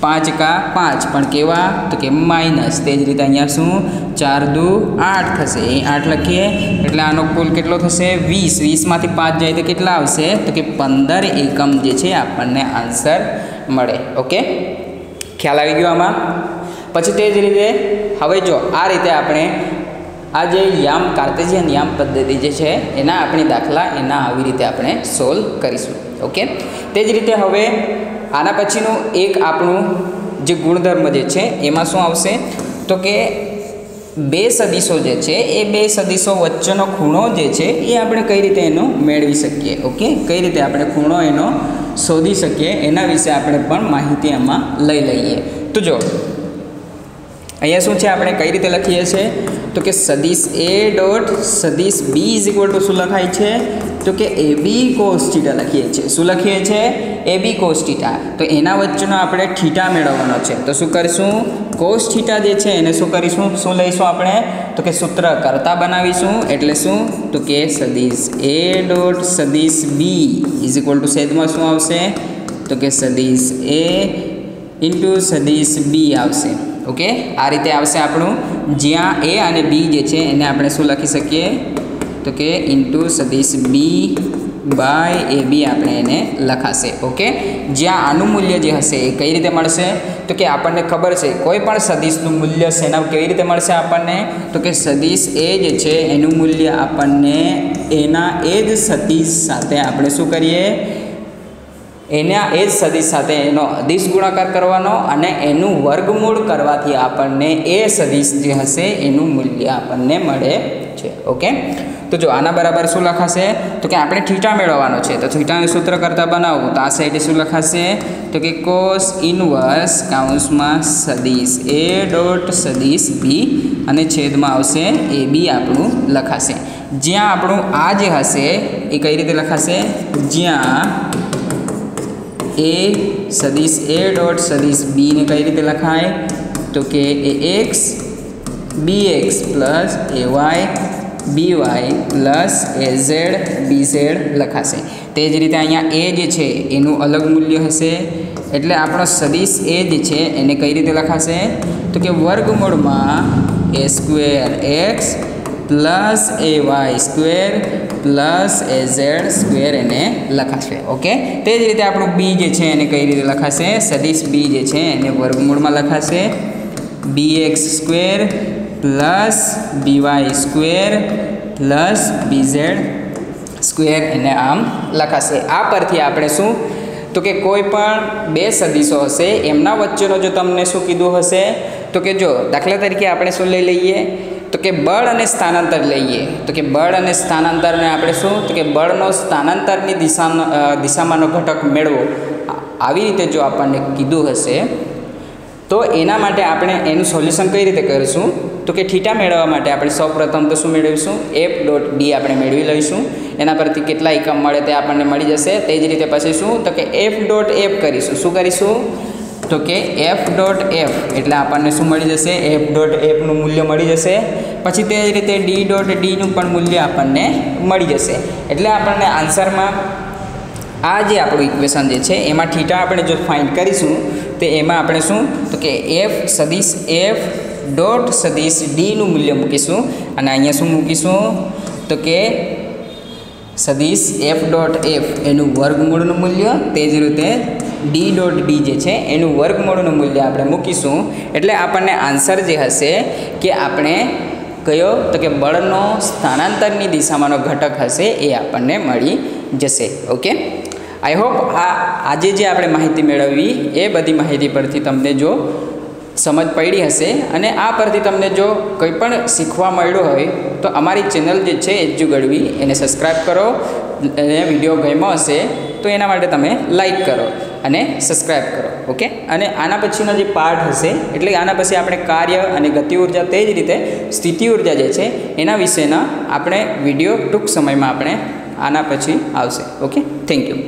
પાંચ કા પાંચ. પણ કેવા? તો કે માઇનસ તે જ રીતે અહીંયા શું? ચાર દુ આઠ થશે. એ આઠ લખીએ. એટલે આનો કુલ કેટલો થશે? વીસ. વીસમાંથી પાંચ જાય તો કેટલા આવશે? તો કે પંદર એકમ જે છે આપણને આન્સર મળે. ઓકે? ખ્યાલ આવી ગયો આમાં? પછી તે જ રીતે, હવે જો આ રીતે આપણે આ જે યામ કાર્તેજિયન યામ પદ્ધતિ જે છે, એના આપણી દાખલા એના આવી રીતે આપણે સોલ્વ કરીશું. ઓકે તે જ રીતે હવે આના પછીનું એક આપણું જે ગુણધર્મ જે છે, એમાં શું આવશે? તો કે બે સદીશો જે છે, એ બે સદીશો વચ્ચેનો ખૂણો જે છે, એ આપણે કઈ રીતે એનો મેળવી શકીએ? ઓકે કઈ રીતે આપણે ખૂણો એનો શોધી શકીએ? એના વિશે આપણે પણ માહિતી આમાં લઈ લઈએ. તો જો અહીંયા શું છે? આપણે કઈ રીતે લખીએ છીએ? તો કે સદીશ એ ડોટ સદીશ બી ઇઝ ઇક્વલ ટુ શું લખાય છે? તો કે એ બી કોસ્ટીટા લખીએ છીએ. શું લખીએ છીએ? એ બી કોસ્ટીટા તો એના વચ્ચેનો આપણે થીટા મેળવવાનો છે. તો શું કરીશું? કોસ જે છે, એને શું કરીશું? શું લઈશું આપણે? તો કે સૂત્ર કરતા બનાવીશું. એટલે શું? તો કે સદીશ એ ડોટ સદીશ બી ઇઝ ઇક્વલ ટુ સેદમાં શું આવશે? તો કે સદીશ એ ઇન્ટુ સદીશ બી આવશે. ઓકે? આ રીતે આવશે આપણું. જ્યાં એ અને બી જે છે, એને આપણે શું લખી શકીએ? તો કે ઇન્ટુ સદીશ બી બાય એ બી આપણે એને લખાશે, ઓકે? જ્યાં આનું મૂલ્ય જે હશે એ કઈ રીતે મળશે? તો કે આપણને ખબર છે, કોઈ પણ સદીશનું મૂલ્ય શેના કેવી રીતે મળશે આપણને? તો કે સદીશ એ જે છે, એનું મૂલ્ય આપણને એના એ જ સદીશ સાથે આપણે શું કરીએ? એના એ જ સદીશ સાથે એનો અદિશ ગુણાકાર કરવાનો અને એનું વર્ગમૂળ કરવાથી આપણને એ સદીશ જે હશે એનું મૂલ્ય આપણને મળે છે. ઓકે? તો જો આના બરાબર શું લખાશે? તો કે આપણે થીટા મેળવવાનો છે. તો થીટાનું સૂત્ર કરતાં બનાવવું. તો આ સાઈડે શું લખાશે? તો કે કોસ ઇનવર્સ કાઉન્સમાં સદીશ એ ડોટ સદીશ બી અને છેદમાં આવશે એ બી આપણું લખાશે. જ્યાં આપણું આ જે હશે એ કઈ રીતે લખાશે? જ્યાં એ સદીશ એ ડોટ સદીશ બીને કઈ રીતે લખાય? તો કે A X B X plus A Y B Y plus A Z B Z લખાશે. તે જ રીતે અહીંયા એ જે છે, એનું અલગ મૂલ્ય હશે. એટલે આપણો સદીશ એ જે છે, એને કઈ રીતે લખાશે? તો કે વર્ગમૂળમાં A square X plus A Y square plus A Z square એને લખાશે, ઓકે? તે જ રીતે આપણું બી જે છે એને કઈ રીતે લખાશે? સદીશ બી જે છે એને વર્ગમૂળમાં લખાશે. B X square plus B Y square plus B Z square એને આમ લખાશે. આ પરથી આપણે શું? તો કે કોઈ પણ બે સદીશો હશે, એમના વચ્ચેનો જો તમને શું કીધું હશે? તો કે જો દાખલા તરીકે આપણે શું લઈ લઈએ? તો કે બળ અને સ્થાનાંતર લઈએ. તો કે બળ અને સ્થાનાંતરને આપણે શું? તો કે બળનો સ્થાનાંતરની દિશાનો દિશામાંનો ઘટક મેળવો. આવી રીતે જો આપણને કીધું હશે, તો એના માટે આપણે એનું સોલ્યુશન કઈ રીતે કરીશું? તો કે થીટા મેળવવા માટે આપણે સૌપ્રથમ તો શું મેળવીશું? એફ ડોટ ડી આપણે મેળવી લઈશું. એના પરથી કેટલા એકમ મળે તે આપણને મળી જશે. તે જ રીતે પછી શું? તો કે એફ ડોટ એફ કરીશું. શું કરીશું? તો કે એફ ડોટ એફ એટલે આપણને શું મળી જશે? એફ ડોટ એફનું મૂલ્ય મળી જશે. પછી તે જ રીતે ડી ડોટ ડીનું પણ મૂલ્ય આપણને મળી જશે. એટલે આપણને આન્સરમાં આ જે આપણું ઇક્વેશન જે છે, એમાં થીટા આપણે જો ફાઇન્ડ કરીશું, તો એમાં આપણે શું? તો કે એફ સદીશ એફ ડોટ સદીશ ડીનું મૂલ્ય મૂકીશું. અને અહીંયા શું મૂકીશું? તો કે સદીશ એફ ડોટ એફ એનું વર્ગમૂળનું મૂલ્ય, તે જ રીતે ડી ડોટ ડી જે છે, એનું વર્ગમૂળનું મૂલ્ય આપણે મૂકીશું. એટલે આપણને આન્સર જે હશે કે આપણે કયો? તો કે બળનો સ્થાનાંતરની દિશામાંનો ઘટક હશે, એ આપણને મળી જશે. ઓકે? આઈ હોપ આ આજે જે આપણે માહિતી મેળવવી એ બધી માહિતી પરથી તમને જો સમજ પડી હશે અને આ પરથી તમને જો કંઈ પણ શીખવા મળ્યું હોય તો અમારી ચેનલ જે છે એજ્યુ ગઢવી એને સબસ્ક્રાઈબ કરો અને વીડિયો ગમ્યો હશે તો એના માટે તમે લાઈક કરો અને સબસ્ક્રાઈબ કરો, ઓકે? અને આના પછીનો જે પાર્ટ હશે, એટલે આના પછી આપણે કાર્ય અને ગતિ ઊર્જા તે જ રીતે સ્થિતિ ઊર્જા જે છે એના વિશેના આપણે વીડિયો ટૂંક સમયમાં આપણે આના પછી આવશે, ઓકે? Thank you